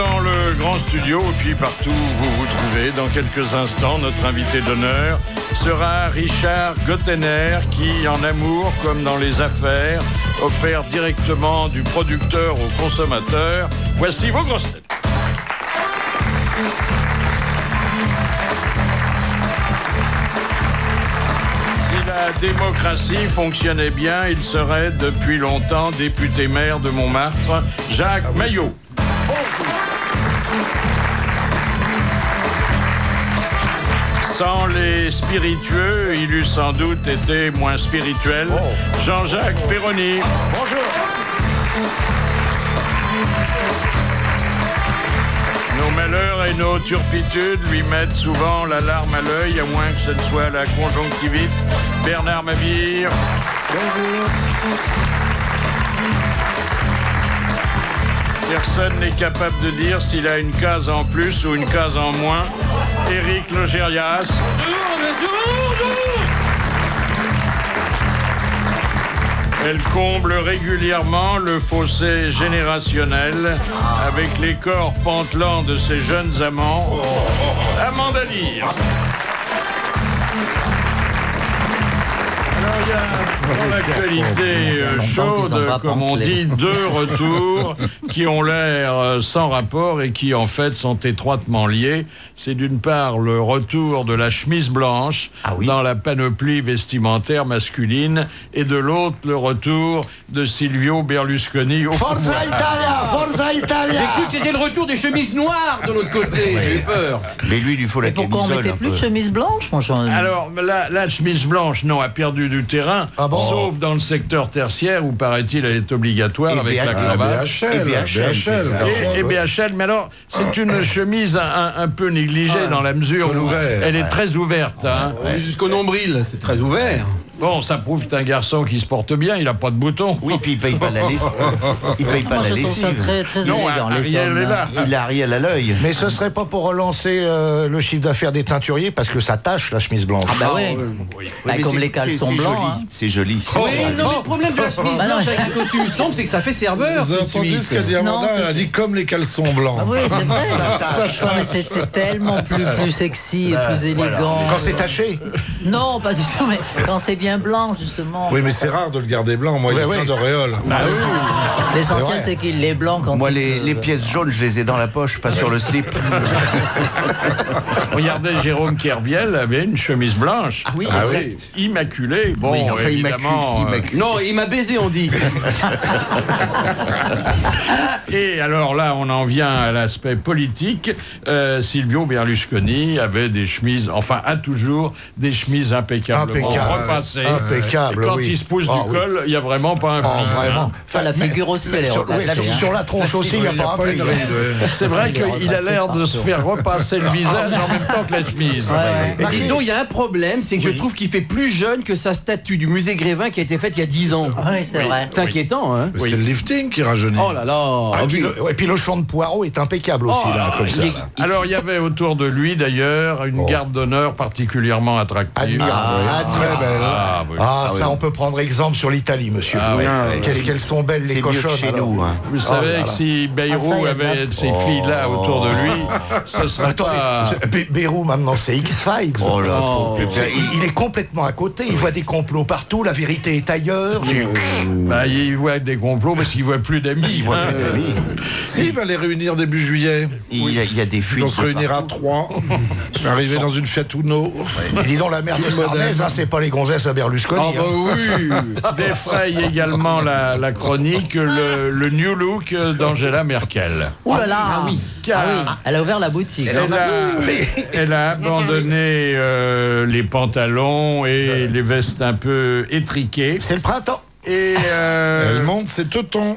dans le grand studio et puis partout où vous vous trouvez. Dans quelques instants, notre invité d'honneur sera Richard Gottener qui, en amour comme dans les affaires, opère directement du producteur au consommateur. Voici vos grosses têtes. Si la démocratie fonctionnait bien, il serait depuis longtemps député maire de Montmartre, Jacques Maillot. Sans les spiritueux, il eût sans doute été moins spirituel. Jean-Jacques Perroni. Bonjour. Nos malheurs et nos turpitudes lui mettent souvent la larme à l'œil, à moins que ce ne soit la conjonctivite. Bernard Mabire. Personne n'est capable de dire s'il a une case en plus ou une case en moins. Éric Logérias. Elle comble régulièrement le fossé générationnel avec les corps pantelants de ses jeunes amants. Amanda Lear. Dans l'actualité euh, chaude, comme on dit, deux retours qui ont l'air euh, sans rapport et qui en fait sont étroitement liés. C'est d'une part le retour de la chemise blanche dans la panoplie vestimentaire masculine et de l'autre le retour de Silvio Berlusconi au Forza pouvoir. Italia Forza Italia J'ai cru que c'était le retour des chemises noires de l'autre côté. J'ai eu peur. Mais lui, il lui faut la Pourquoi on mettait plus de chemise blanche, mon Alors, la, la chemise blanche, non, a perdu du terrain, Ah bon sauf dans le secteur tertiaire où, paraît-il, elle est obligatoire Et avec BH, la ah, cravate. Et BHL. Et, et BHL, mais alors, c'est une chemise un, un peu négligée dans la mesure où elle est très ouverte. hein. Jusqu'au nombril, c'est très ouvert. Bon, ça prouve que c'est un garçon qui se porte bien, il n'a pas de boutons. Oui, puis il paye pas la lessive. Il paye pas Moi, la trouve ça lessive. très, très Non, élégant, les est hein. là. Il a Ariel à l'œil. Mais ce serait pas pour relancer euh, le chiffre d'affaires des teinturiers parce que ça tâche la chemise blanche. Ah bah ouais. Oui. Bah, mais comme les caleçons c'est blancs. joli. hein. C'est joli. oui, non, mais le problème de la chemise Bah non. blanche avec le costume sombre, c'est que ça fait serveur. Vous avez entendu ce qu'a dit Amanda Elle a dit comme les caleçons blancs. Ah oui, c'est vrai. C'est c'est tellement plus, plus sexy et plus élégant. Quand c'est taché Non, pas du tout, mais quand c'est bien blanc, justement. Oui, mais c'est rare de le garder blanc. Moi, il y a Ouais, plein d'auréoles. Ah oui. L'essentiel, c'est qu'il est blanc quand Moi, il les, peut- les pièces jaunes, je les ai dans la poche, pas sur le slip. Regardez, Jérôme Kerviel avait une chemise blanche. Ah oui, Ah oui. Immaculée. Bon, Oui, enfin, évidemment. immaculé, euh. Non, il m'a baisé, on dit. Et alors là, on en vient à l'aspect politique. Euh, Silvio Berlusconi avait des chemises, enfin a toujours des chemises impeccablement Impeccable. repassées. Impeccable, Et quand oui. il se pousse Ah, du oui. col, il n'y a vraiment pas un pli, hein. Enfin, la figure aussi, elle est sur, oui, hein. sur la tronche aussi, il n'y a pas un. C'est vrai qu'il a l'air de se faire repasser le visage en même temps que la chemise. Mais dis donc, il y a un problème, c'est que je trouve qu'il fait plus jeune que sa statue du musée Grévin qui a été faite il y a 10 ans. Oui, c'est vrai. C'est inquiétant, hein C'est le lifting qui rajeunit. Oh là là Ah, et, puis le, champ de poireaux est impeccable aussi, Oh, là, comme ça. Alors il y avait autour de lui d'ailleurs une Oh. garde d'honneur particulièrement attractive. Admirable. Ah, oui. très belle. Ah, oui. Ah, Ah ça, oui. on peut prendre exemple sur l'Italie, monsieur. Ah, oui, oui. Qu'est-ce qu'elles sont belles, les cochonnes. chez alors. nous. hein. Vous Oh savez que si Bayrou Ah, il avait ces filles-là autour de lui, ce serait Attendez, pas... ce- Bérou maintenant c'est X-Files. Oh là, trop. Oh. Il, il est complètement à côté, il voit des complots partout, la vérité est ailleurs. Bah, il voit des complots parce qu'il voit plus d'amis. hein. Si, il va les réunir début juillet. Il y a, il y a des Ils fuites. vont se réunir à trois. Arriver dans une Fiat Uno. Et dis donc la mère de. Sarnez, hein, c'est pas les gonzesses à Berlusconi. Oh bah hein. oui Défraye également la, la chronique le, le new look d'Angela Merkel. Ouh là là Ah oui. Car Ah oui, elle a ouvert la boutique. elle, a, elle a abandonné euh, les pantalons et les vestes un peu étriquées. C'est le printemps. Et euh, Elle monte ses teutons.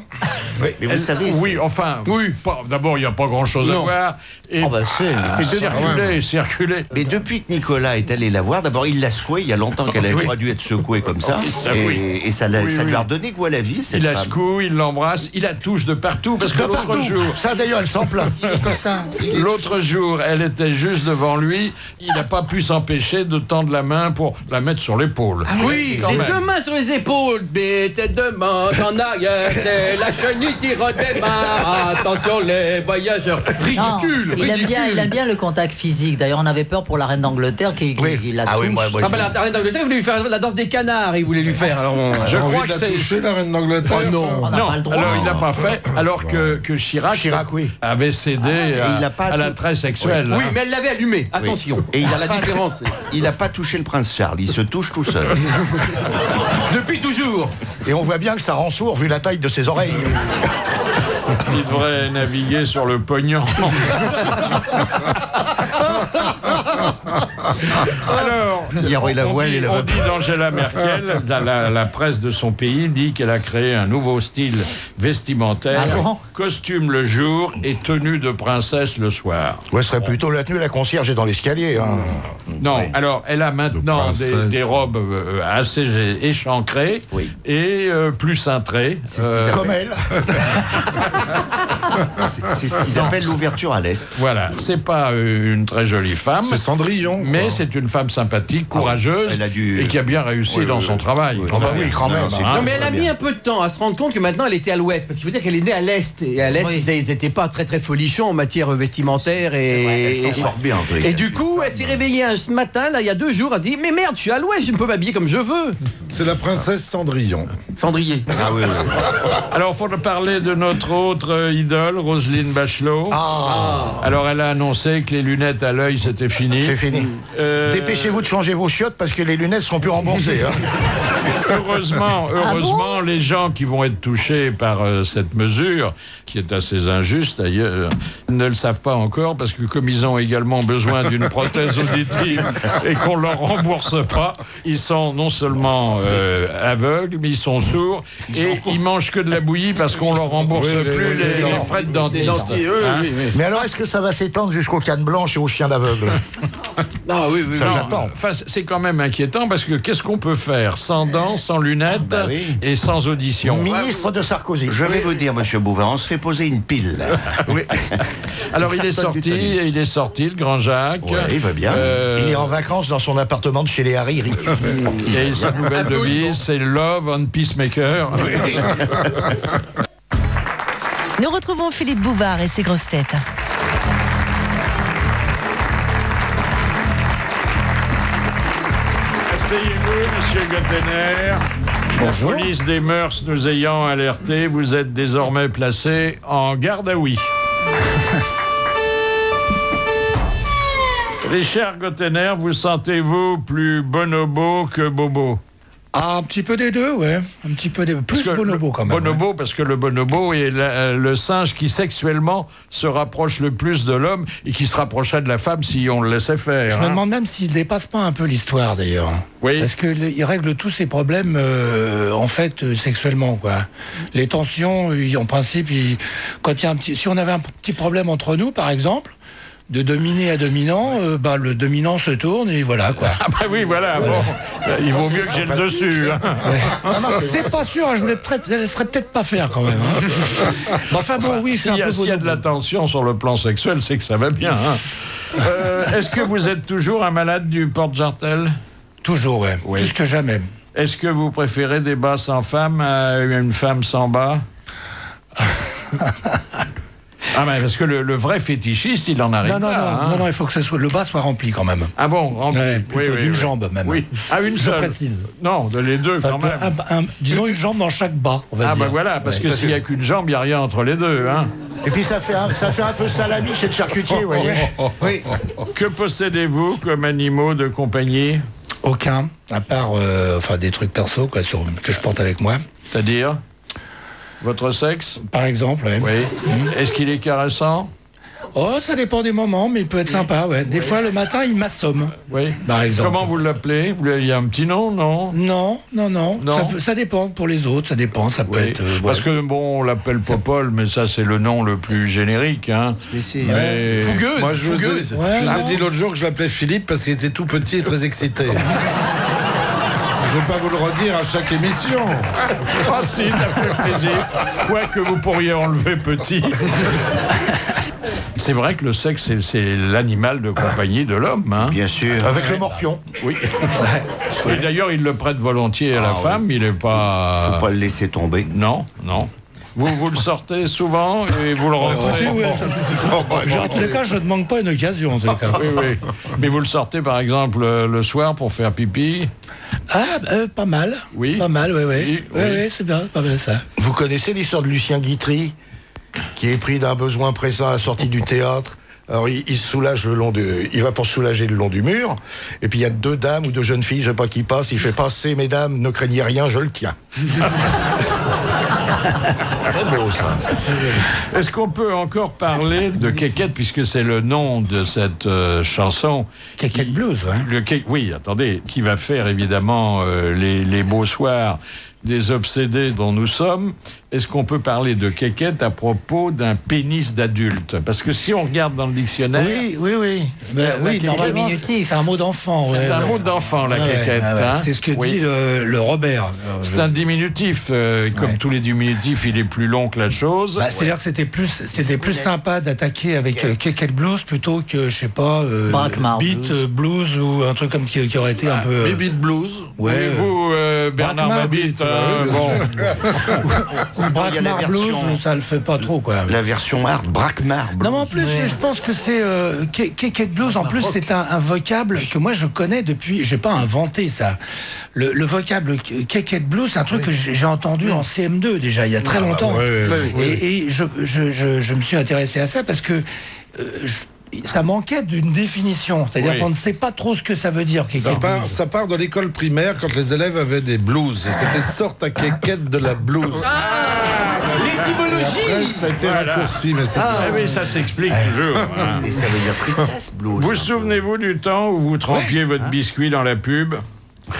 Mais vous elle- savez, oui, enfin, oui. D'abord, il n'y a pas grand-chose à voir. Et Oh bah c'est. circulé, circulé. Mais depuis que Nicolas est allé la voir, d'abord il l'a secoué, il y a longtemps qu'elle Oui. avait pas dû être secouée comme ça. ça, et, oui. et ça, Oui, oui. lui a redonné goût à la vie, cette Il la secoue, il l'embrasse, il la touche de partout parce que l'autre jour, Ça d'ailleurs, elle s'en plaint. comme ça. L'autre jour, elle était juste devant lui. Il n'a pas pu s'empêcher de tendre la main pour la mettre sur l'épaule. Oui, quand les deux mains sur les épaules, mais les têtes de manche en arrière, c'est la chenille qui redémarre. Attention les voyageurs. Non, Ridicule, il, aime bien, il aime bien le contact physique. D'ailleurs, on avait peur pour la reine d'Angleterre qui, qui- Oui. qui la Ah oui, moi, moi, Ah bah la, la reine d'Angleterre, il voulait lui faire la danse des canards, il voulait lui faire. Alors, on- Je Envie crois que c'est. la reine d'Angleterre Oh non. On n'a non, pas le droit. alors il n'a pas fait, alors que, que Chirac, Chirac, oui. avait cédé à, il a pas à tout- l'attrait sexuel. Oui, hein. mais elle l'avait allumé. Attention. Et il a la différence. Il n'a pas touché le prince Charles, il se touche tout seul. Depuis toujours. Et on voit bien que ça rend sourd vu la taille de ses oreilles. Il devrait naviguer sur le pognon. Alors, Hier, la on dit, et la on vapeur. dit d'Angela Merkel, la, la- la presse de son pays dit qu'elle a créé un nouveau style vestimentaire, Ah costume le jour et tenue de princesse le soir. Ouais, ce serait plutôt la tenue, la concierge est dans l'escalier. hein. Non, alors elle a maintenant De des, robes euh, assez échancrées Oui. et euh, plus cintrées. C'est ce qu'ils Euh, Comme elle. C'est ce qu'ils appellent l'ouverture à l'Est. voilà, c'est pas euh, une très jolie femme. C'est Cendrillon. Mais c'est une femme sympathique, courageuse elle a dû- et qui a bien réussi Oui, dans oui, son oui. travail. Oui, quand bah même. oui, quand même. Non, Hein mais elle a mis un peu de temps à se rendre compte que maintenant elle était à l'ouest. Parce qu'il faut dire qu'elle est née à l'est. Et à l'est, Oui. ils n'étaient pas très très folichons en matière vestimentaire. Et, Elle et- sort bien. André. et du coup, elle s'est réveillée un ce matin, là, il y a deux jours, elle dit Mais merde, je suis à l'ouest, je peux m'habiller comme je veux. C'est la princesse Cendrillon. Cendrier. Ah oui, oui. Alors, il faut parler de notre autre euh, idole, Roselyne Bachelot. Ah, Alors, elle a annoncé que les lunettes à l'œil, c'était fini. c'est fini. Euh, Dépêchez-vous de changer vos chiottes parce que les lunettes seront plus remboursées. hein. Heureusement, heureusement, les gens qui vont être touchés par euh, cette mesure, qui est assez injuste d'ailleurs, ne le savent pas encore parce que comme ils ont également besoin d'une prothèse auditive et qu'on leur rembourse pas, ils sont non seulement euh, aveugles, mais ils sont sourds et ils mangent que de la bouillie parce qu'on leur rembourse Oui, plus les- les, les- les frais de dentiste. Hein oui, oui. Mais alors, est-ce que ça va s'étendre jusqu'aux cannes blanches et aux chiens d'aveugle Ah oui, oui, Ça. Enfin, c'est quand même inquiétant parce que qu'est-ce qu'on peut faire sans dents, sans lunettes bah oui. et sans audition Ministre de Sarkozy. Je vais vous dire, monsieur Bouvard, on se fait poser une pile. Oui. Alors Et il est sorti, tennis. il est sorti, le grand Jacques. Ouais, il va bien. Euh, Il est en vacances dans son appartement de chez les Hariri. et sa nouvelle devise, c'est Love on Peacemaker. Nous retrouvons Philippe Bouvard et ses grosses têtes. Monsieur Gottener. Bonjour. La police des mœurs nous ayant alertés, vous êtes désormais placé en garde à oui. Richard Gottener, vous sentez-vous plus bonobo que bobo? Ah, un petit peu des deux, ouais. Un petit peu des Plus bonobo quand même. Bonobo, parce que le bonobo est la- le singe qui sexuellement se rapproche le plus de l'homme et qui se rapprocherait de la femme si on le laissait faire. Je me hein. demande même s'il dépasse pas un peu l'histoire d'ailleurs. Oui. Parce qu'il règle tous ses problèmes euh, en fait euh, sexuellement quoi. Les tensions, en principe, il- quand il y a un petit, si on avait un petit problème entre nous par exemple, de dominé à dominant, euh, bah, le dominant se tourne et voilà quoi. Ah bah oui, voilà, bon, il vaut mieux que j'ai le dessus. hein. c'est pas sûr, hein, je peut-être, je laisserais peut-être pas faire quand même. hein. Mais enfin bon, oui, S'il un y, a- peu s'il y a de la tension sur le plan sexuel, c'est que ça va bien. hein. Euh, Est-ce que vous êtes toujours un malade du porte-jartel? Toujours, ouais. Oui. Plus que jamais. Est-ce que vous préférez des bas sans femme à une femme sans bas? Ah ben parce que le, le vrai fétichiste, il en arrive Non, non, pas, non, hein. non, non, il faut que ça soit, le bas soit rempli quand même. Ah bon, rempli. Ouais, d'une jambe, même. Oui, ah une Je seule. précise. Non, de les deux Enfin, quand même. un- un- disons une jambe dans chaque bas, on va Ah dire. ben voilà, parce Ouais. que s'il n'y a qu'une jambe, il n'y a rien entre les deux. Hein. Et puis ça fait un, ça fait un peu salami chez le charcutier, vous voyez. Oui. Que possédez-vous comme animaux de compagnie? Aucun, à part euh, enfin des trucs perso quoi, sur, que je porte avec moi. C'est-à-dire? Votre sexe Par exemple, ouais. Oui. Est-ce qu'il est caressant Oh, ça dépend des moments, mais il peut être sympa, ouais. Des fois, le matin, il m'assomme, Oui. par exemple. Comment vous l'appelez? Vous- Il y a un petit nom, non? Non, non, non. Non. Ça, peut- ça dépend pour les autres, ça dépend, ça peut Oui. être. euh, Parce ouais. que bon, on l'appelle Popol, mais ça c'est le nom le plus générique. Hein. Mais c'est- Mais- Fougueuse. Moi, je vous ai, fougueuse. Ouais, je vous ai dit l'autre jour que je l'appelais Philippe parce qu'il était tout petit et très excité. Je ne vais pas vous le redire à chaque émission. Ah si, ça fait plaisir. Quoique vous pourriez enlever petit. C'est vrai que le sexe, c'est- c'est l'animal de compagnie de l'homme. Hein. Bien sûr. Avec le morpion. Oui. Et d'ailleurs, il le prête volontiers à la Ah, oui. femme. Il n'est pas. Faut pas le laisser tomber. Non, non. Vous, vous le sortez souvent et vous le rentrez. Oui, oui. En tous les cas, je ne manque pas une occasion, en tous les cas. Oui, oui. Mais vous le sortez par exemple euh, le soir pour faire pipi. Ah, euh, pas mal. Oui. Pas mal, oui, oui. Oui, Oui, c'est bien, pas mal ça. Vous connaissez l'histoire de Lucien Guitry, qui est pris d'un besoin pressant à la sortie du théâtre? Alors il, il se soulage le long de, il va pour se soulager le long du mur, et puis il y a deux dames ou deux jeunes filles, je sais pas qui passent. Il fait passer, mesdames, ne craignez rien, je le tiens. Très beau ça. Est-ce qu'on peut encore parler de Kékette puisque c'est le nom de cette euh, chanson Kékette Blues, hein. Le oui, attendez, qui va faire évidemment euh, les, les beaux soirs des obsédés dont nous sommes. Est-ce qu'on peut parler de Kékette à propos d'un pénis d'adulte? Parce que si on regarde dans le dictionnaire, Oui, oui, oui. Ben, oui, c'est normalement, diminutif. C'est un mot d'enfant. c'est ouais, un ouais. mot d'enfant la Kékette. ouais, ouais. hein. C'est ce que Oui. dit le, le Robert. C'est je- un diminutif. euh, comme Ouais. tous les diminutifs, il est plus long que la chose. Bah, C'est-à-dire que c'était plus, c'était plus sympa d'attaquer avec euh, Kékette Blues plutôt que, je sais pas, euh, Beat Blues. euh, Blues ou un truc comme qui, qui aurait été un peu. euh, Baby Blues. ouais, vous, euh, Bernard Mabit, euh, bon, Braquemar Blues, ça le fait pas trop, quoi. la version hard, Braquemar. Non, mais en plus, je pense que c'est euh, Blues. En plus, c'est un, un vocable que moi je connais depuis. J'ai pas inventé ça. Le, le vocable Ke- Kékette Blues, c'est un truc que j'ai entendu en CM2 déjà il y a très longtemps. ouais, ouais, et et je, je, je, je me suis intéressé à ça parce que euh, je- ça manquait d'une définition. C'est-à-dire Oui. qu'on ne sait pas trop ce que ça veut dire. Ça part, ça part de l'école primaire quand les élèves avaient des blues. Et c'était sorte à quéquette de la blues. L'étymologie Après, ça a été Voilà. raccourci, mais c'est Ah, ça. oui, ça s'explique toujours. hein. Et ça veut dire tristesse, blues. Vous souvenez-vous du temps où vous trempiez votre biscuit dans la pub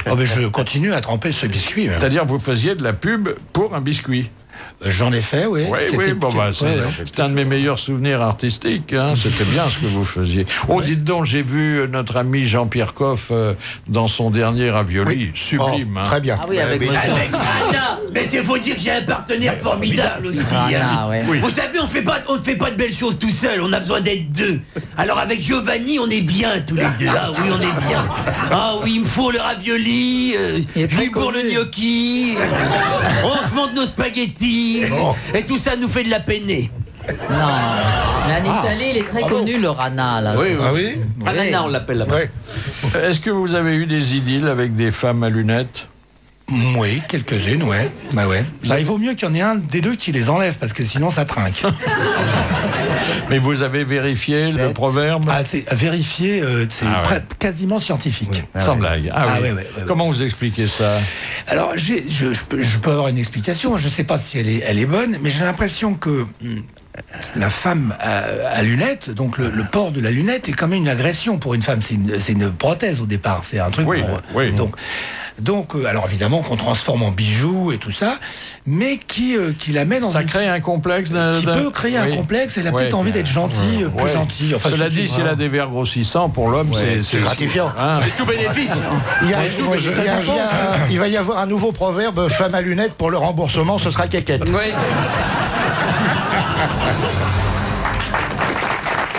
Oh, mais je continue à tremper ce biscuit. C'est-à-dire vous faisiez de la pub pour un biscuit. J'en ai fait, oui. Oui, oui, bon, bah, c'est ouais. un de mes meilleurs souvenirs artistiques. hein. C'était bien ce que vous faisiez. Oh, dites donc, j'ai vu euh, notre ami Jean-Pierre Coff euh, dans son dernier ravioli. Sublime. Oh, hein. Très bien. Ah oui, avec mais c'est faut dire que j'ai un partenaire formidable aussi. Hein. ouais. Oui. Vous savez, on fait pas, on ne fait pas de belles choses tout seul. On a besoin d'être deux. Alors avec Giovanni, on est bien tous les deux. Ah oui, on est bien. Ah oui, il me faut le ravioli, euh, Il lui pour le gnocchi. on se monte nos spaghettis. Et tout ça nous fait de la penne. Non. Mais en Italie, il est très connu, le rana, là. Ah oui Anana, on l'appelle là-bas. Ouais. Est-ce que vous avez eu des idylles avec des femmes à lunettes? Oui, quelques-unes, ouais. Bah ouais. Bah, il vaut mieux qu'il y en ait un des deux qui les enlève parce que sinon ça trinque. Mais vous avez vérifié le proverbe? ah, c'est à vérifier, euh, c'est Ah ouais. quasiment scientifique. Sans blague. Ah, Ah oui. ouais. Comment vous expliquez ça? Alors, je, je peux, je peux avoir une explication. Je ne sais pas si elle est, elle est bonne, mais j'ai l'impression que hum, la femme à, à lunettes, donc le, le port de la lunette, est quand même une agression pour une femme. C'est une, c'est une prothèse au départ. C'est un truc Oui, pour. oui. Donc, donc euh, alors évidemment qu'on transforme en bijoux et tout ça, mais qui, euh, qui la met dans Ça une crée un complexe d'un- qui peut créer un complexe. Elle a Ouais. peut-être envie d'être gentille, plus Ouais. gentille. Enfin, Cela dit, s'il a des verres grossissants, pour l'homme, c'est c'est gratifiant. hein. Tout bénéfice. Il, y a- il y a- il y a- il va y avoir un nouveau proverbe femme à lunettes pour le remboursement, ce sera quéquette.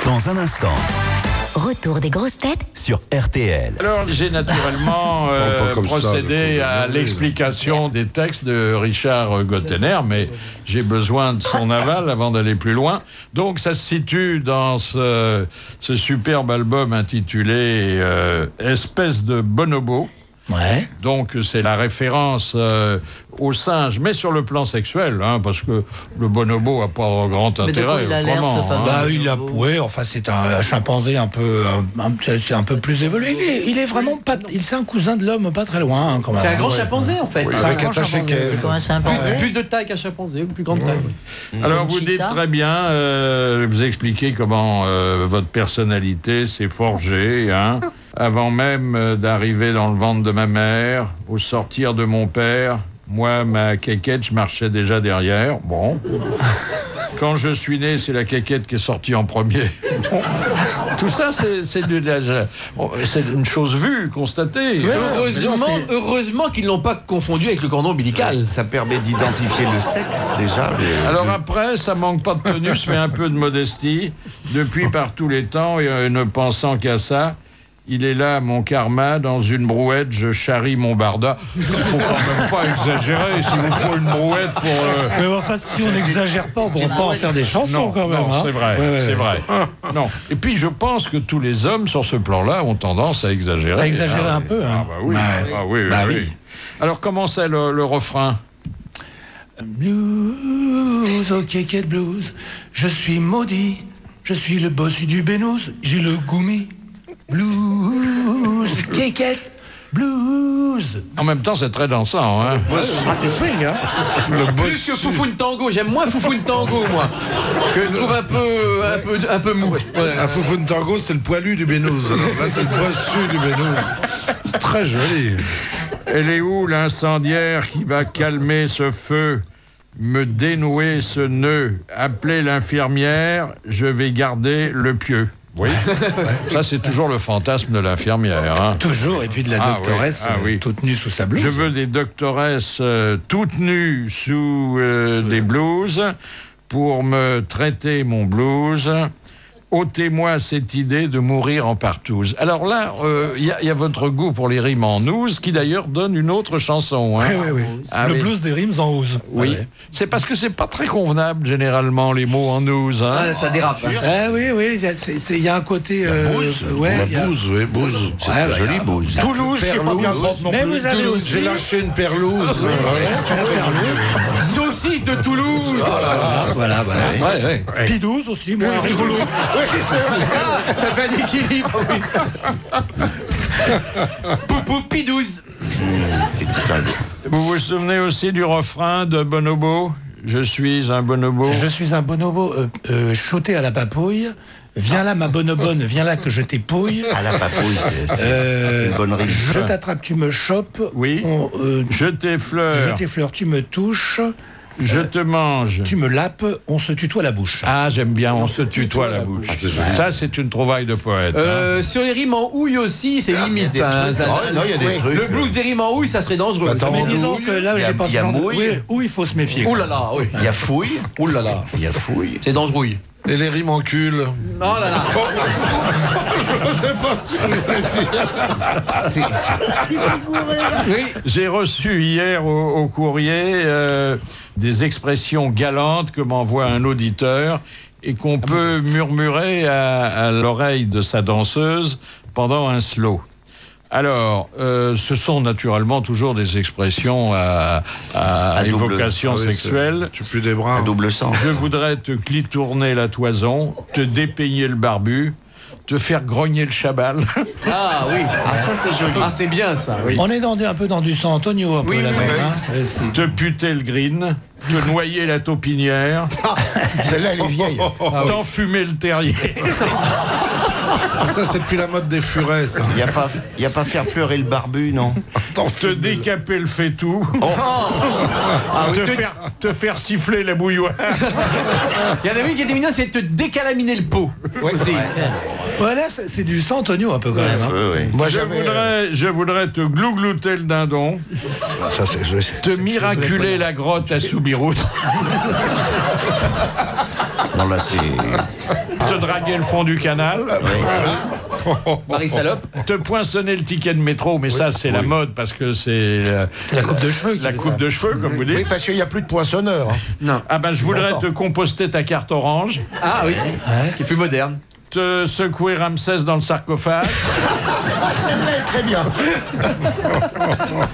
Dans un instant, Retour des grosses têtes sur RTL. Alors, j'ai naturellement euh, ça, procédé à l'explication des textes de Richard Gottener, mais j'ai besoin de son aval avant d'aller plus loin. Donc, ça se situe dans ce, ce superbe album intitulé euh, Espèce de bonobo. Ouais. Donc c'est la référence euh, au singe, mais sur le plan sexuel, hein, parce que le bonobo a pas grand Mais de quoi intérêt. il a l'air, autrement, hein. Bah, il a, ouais, enfin, c'est un, un chimpanzé un peu, un, un- c'est un peu plus évolué. Il est, il est vraiment pas, il c'est un cousin de l'homme, pas très loin, hein, quand même. C'est un grand Ouais. chimpanzé en fait. C'est un Avec grand attaché chimpanzé. un. Plus, plus de taille qu'un chimpanzé, ou plus grande taille. Alors vous dites très bien, euh, vous expliquez comment euh, votre personnalité s'est forgée, hein, avant même euh, d'arriver dans le ventre de ma mère, au sortir de mon père. Moi, ma quéquette, je marchais déjà derrière. Bon. Quand je suis né, c'est la quéquette qui est sortie en premier. Bon. Tout ça, c'est une chose vue, constatée. Heureusement, heureusement qu'ils l'ont pas confondu avec le cordon ombilical. Ça permet d'identifier le sexe déjà. Alors après, ça manque pas de tonus, mais un peu de modestie. Depuis par tous les temps, et euh, ne pensant qu'à ça, il est là, mon karma, dans une brouette, je charrie mon barda. Faut quand même pas exagérer, s'il vous faut une brouette pour... euh, Mais enfin, si on n'exagère pas, on ne pourra pas en faire des chansons Non, quand même. non, hein. c'est vrai, Ouais, ouais, c'est ouais. vrai. Non. Et puis je pense que tous les hommes sur ce plan-là ont tendance à exagérer. À exagérer Ah, un peu, hein. Ah bah oui, Ouais. ah oui, oui, Bah oui. oui. Alors comment c'est le, le refrain Blues, ok, quête blues. Je suis maudit. Je suis le bossu du Bénouz. J'ai le goumi. Blues, kékette, blues. En même temps, c'est très dansant. Hein Ah, c'est swing, hein Le Plus que Foufoune Tango, j'aime moins Foufoune Tango, moi. Que je trouve un peu, un peu, un peu mou. Ouais. Un Foufoune Tango, c'est le poilu du Bénouz. Alors Là, c'est le bossu du Bénouz. C'est très joli. Elle est où l'incendiaire qui va calmer ce feu, me dénouer ce nœud, appeler l'infirmière, je vais garder le pieu. Oui, ça c'est toujours le fantasme de l'infirmière. hein. Toujours, et puis de la Ah doctoresse, oui, ah euh, oui. toute nue sous sa blouse. Je veux des doctoresses euh, toutes nues sous euh, des blouses pour me traiter mon blues. Ôtez-moi cette idée de mourir en partouze. Alors là, euh, il y, a- il y a votre goût pour les rimes en ouze qui d'ailleurs donne une autre chanson. hein. Oui, oui, oui. Ah le oui. blues des rimes en housse. Oui, Ouais. c'est parce que c'est pas très convenable généralement les mots en ouze. hein. Ah, ça dérape. hein. Ah oui, oui, il y a- c'est- c'est- un côté... euh, ouais, La y a- bouse, oui, bouse. Ouais, bah, Joli bouse. Toulouse, qui est pas bien propre non Mais plus. vous avez aussi... J'ai lâché une perlouse. Saucisse de Toulouse. Voilà, voilà. Ouais, ouais. Pidouze aussi, moins rigolo. Ça fait un équilibre, oui. Poupou Pidouze. Bien. Vous vous souvenez aussi du refrain de Bonobo Je suis un bonobo. Je suis un bonobo euh, euh, shooté à la papouille. Viens là, ma bonobonne, viens là que je t'épouille. À la papouille, c'est Euh, une bonne rime. Je t'attrape, tu me chopes. Oui. On, euh, Je je t'effleure, t'effleure, tu me touches. Je te mange. Tu me lapes, on se tutoie la bouche. Ah, j'aime bien, on se tutoie la bouche. Ah. Ça, c'est une trouvaille de poète. hein. Euh, sur les rimes en houille aussi, c'est limite. des hein. trucs. Non, il y a des Oui. trucs. Le blues des rimes en houille, ça serait dangereux. Attends, Mais en disons que là, il y a- j'ai pas il y a mouille. oui, où il faut se méfier. Ouh là là, oui. Il y a fouille. Ouh là là. Il y a fouille. C'est dangereux. Et les rimes en cul. Oh là là. C'est pas C'est- Oui. J'ai reçu hier au, au courrier euh, des expressions galantes que m'envoie un auditeur et qu'on peut murmurer à, à l'oreille de sa danseuse pendant un slow. Alors, euh, ce sont naturellement toujours des expressions à, à À double- évocation Ah sexuelle. Tu plus des bras. À double sens. Je voudrais te clitourner la toison, te dépeigner le barbu, te faire grogner le chabal. Ah oui. Ah, ça, c'est joli. Ah, c'est bien ça, oui. On est dans du- un peu dans du San Antonio, un peu Oui, là oui, même. oui. hein. C'est- te puter le green, te noyer la taupinière, Celle-là, elle est vieille. t'enfumer le terrier. Ah, ça, c'est depuis la mode des furets, ça. Il n'y a, pas- il y a pas faire pleurer le barbu, non te décaper le faitout, Ah oui, te, faire, te faire siffler la bouilloire. Il y en a une qui était mignonne, c'est te décalaminer le pot. aussi. Voilà, c'est c'est du San Antonio un peu quand même. hein. Oui, oui. Moi, Je j'avais, euh, voudrais, je voudrais te glouglouter le dindon, ça, je- te miraculer la grotte à Soubirous, Non, là, c'est. te draguer le fond du canal, Marie Salope. te poinçonner le ticket de métro, mais ça c'est la mode parce que c'est euh, C'est la coupe de cheveux. la coupe ça. de cheveux comme vous Oui, dites. parce qu'il n'y a plus de poinçonneur. hein. Non. Ah ben je voudrais te composter ta carte orange, Ah oui. Qui est plus moderne. Te secouer Ramsès dans le sarcophage, Ah, celle-là est très bien.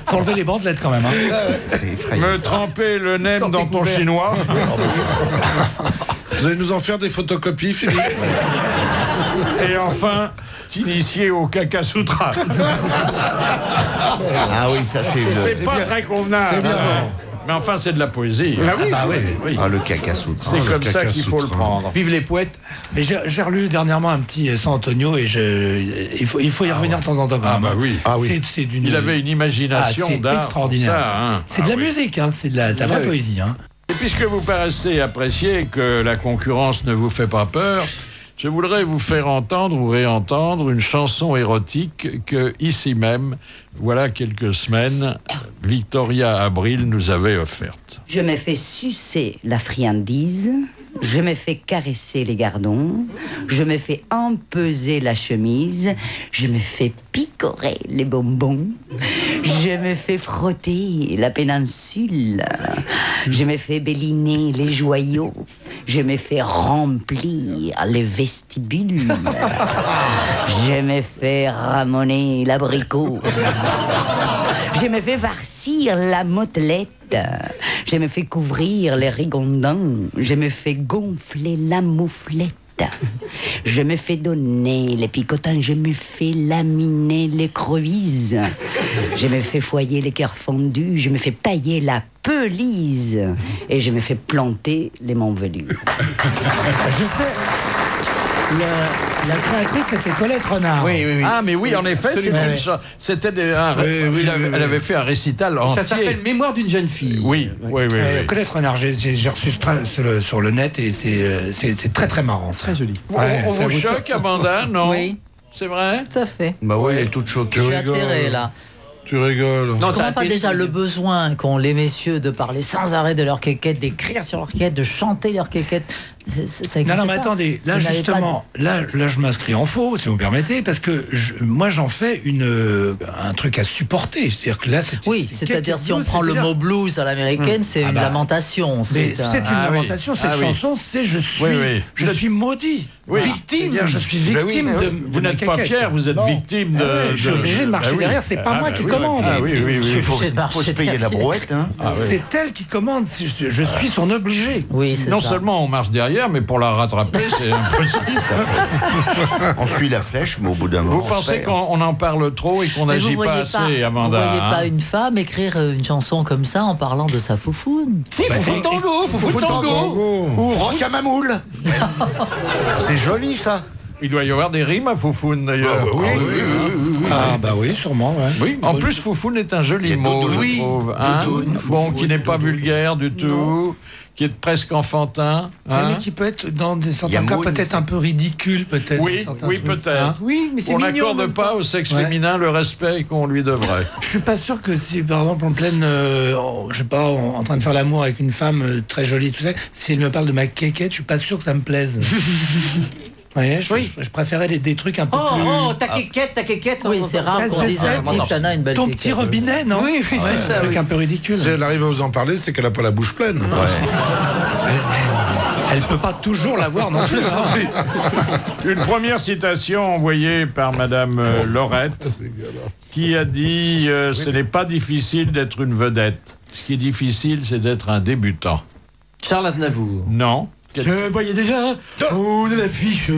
Faut enlever les bandelettes quand même. hein. me tremper le nem dans ton couvert. chinois. Vous allez nous en faire des photocopies, Philippe Et enfin, t'initier au caca sutra. Ah oui, ça, c'est C'est pas très convenable. C'est bien. hein. Mais enfin, c'est de la poésie. Ah bah oui. Oui. Ah, le caca soutre. C'est le comme ça qu'il faut le prendre. Vive les poètes. Mais j'ai relu dernièrement un petit euh, San Antonio et je, il, faut, il faut y revenir de temps en temps. quand Ah même, bah hein. oui. Ah oui. C'est- C'est d'une. Il avait une imagination Ah, c'est extraordinaire. ça, hein. C'est de Ah la oui. musique, hein, c'est de la, de la vraie oui. poésie. Hein. Et puisque vous paraissez apprécier que la concurrence ne vous fait pas peur, Je voudrais vous faire entendre ou réentendre une chanson érotique que, ici même, voilà quelques semaines, Victoria Abril nous avait offerte. Je me fais sucer la friandise, je me fais caresser les gardons, je me fais empeser la chemise, je me fais picorer les bonbons, je me fais frotter la péninsule, je me fais béliner les joyaux, je me fais remplir les vestibules, je me fais ramoner l'abricot, je me fais farcir la motelette. Je me fais couvrir les rigondins. Je me fais gonfler la mouflette. Je me fais donner les picotins. Je me fais laminer les crevises. Je me fais foyer les cœurs fondus. Je me fais tailler la pelise. Et je me fais planter les montvelus. Je sais. La, la créatrice, c'était Colette Renard. Oui, oui, oui. Ah, mais oui, en effet, c'était un- Oui, oui, il avait- oui, oui. elle avait fait un récital entier. Ça s'appelle Mémoire d'une jeune fille. Oui, oui, oui. Euh, oui. Colette Renard, j'ai- reçu sur le, sur le net et c'est euh, très très marrant. Très joli. On- Ouais, on vous choque, Amanda Non Oui, C'est vrai tout à fait. Bah oui, elle est toute chaude. Je suis atterrée là. Tu rigoles. Non, comprends pas déjà le besoin qu'ont les messieurs de parler sans arrêt de leur quéquette, d'écrire sur leur quéquette, de chanter leur quéquette. Ça Non, existe non, mais pas. attendez, là Vous justement, là, là je m'inscris en faux, si vous me permettez, parce que je- moi j'en fais une, euh, un truc à supporter. C'est-à-dire que là, c'est. Oui, c'est c'est-à-dire si on prend le mot blues à l'américaine, c'est Ah une bah. lamentation. C'est c'est un- une Ah oui. lamentation, cette Ah oui. chanson, c'est je suis, Oui, oui. je suis maudit. Oui. Victime. Je suis victime ben de. oui. de Vous n'êtes pas fier, vous êtes Non. victime de. Ah je suis obligé de marcher Ah oui. derrière, c'est pas Ah moi bah qui commande. Ah oui, oui, oui. Il faut- se payer la brouette, hein. C'est elle qui commande, je, suis son obligé. Oui, c'est Non ça. seulement on marche derrière, mais pour la rattraper, c'est impossible. On suit la flèche, mais au bout d'un moment. Vous pensez qu'on on en parle trop et qu'on n'agit pas pas, assez, vous Amanda voyez hein pas une femme écrire euh, une chanson comme ça en parlant de sa foufoune. Si, Foufou le tango, Foufou tango. Ou rock à mamoule C'est joli ça Il doit y avoir des rimes à Foufoune d'ailleurs. oui, Ah oui, Ah bah oui, sûrement, ouais. Oui, en plus, Foufoune est un joli mot, je trouve. hein. Bon, qui n'est pas vulgaire du tout, qui est presque enfantin. Hein. mais qui peut être dans des certains cas peut-être un peu ridicule, peut-être. Oui, oui, peut-être. hein. Oui, mais c'est On n'accorde pas au sexe Ouais. féminin le respect qu'on lui devrait. Je suis pas sûr que si, par exemple, en pleine, euh, je sais pas, en, en train de faire l'amour avec une femme euh, très jolie, tout ça, si elle me parle de ma quéquette, je suis pas sûr que ça me plaise. Je, Oui. je- je préférais des, des trucs un peu Oh, plus. oh, ta quéquette, ta quéquette. Oui, c'est rare qu'on dise un type, t'en as une belle Ton quéquette. petit robinet, non Oui, oui, Ouais, c'est ça, Un truc oui. un peu ridicule. Si elle arrive à vous en parler, c'est qu'elle n'a pas la bouche pleine. Elle peut pas toujours l'avoir non plus. hein. Une première citation envoyée par Madame euh, Laurette, qui a dit euh, Ce n'est pas difficile d'être une vedette. Ce qui est difficile, c'est d'être un débutant. Charles Aznavour. Non. Je voyais déjà haut de l'affiche,